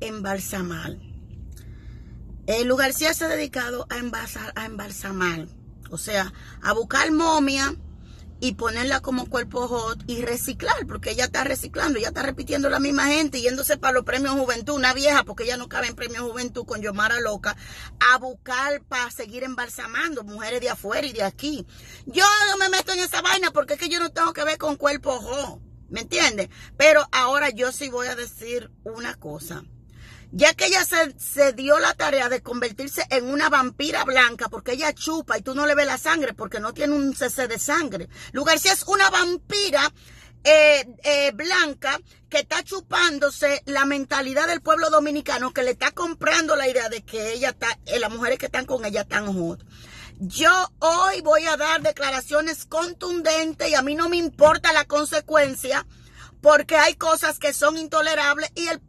embalsamar. El lugar sí se ha dedicado a, embalsar, a embalsamar, o sea, a buscar momia y ponerla como cuerpo hot y reciclar, porque ella está reciclando, ella está repitiendo la misma gente, yéndose para los premios Juventud, una vieja, porque ella no cabe en premios Juventud con Yomara Loca, a buscar para seguir embalsamando mujeres de afuera y de aquí. Yo no me meto en esa vaina porque es que yo no tengo que ver con cuerpo hot, ¿me entiendes? Pero ahora yo sí voy a decir una cosa ya que ella se, dio la tarea de convertirse en una vampira blanca, porque ella chupa y tú no le ves la sangre porque no tiene un cc de sangre. Lugar si es una vampira eh, eh, blanca que está chupándose la mentalidad del pueblo dominicano, que le está comprando la idea de que ella está, eh, las mujeres que están con ella están hot. Yo hoy voy a dar declaraciones contundentes y a mí no me importa la consecuencia porque hay cosas que son intolerables y el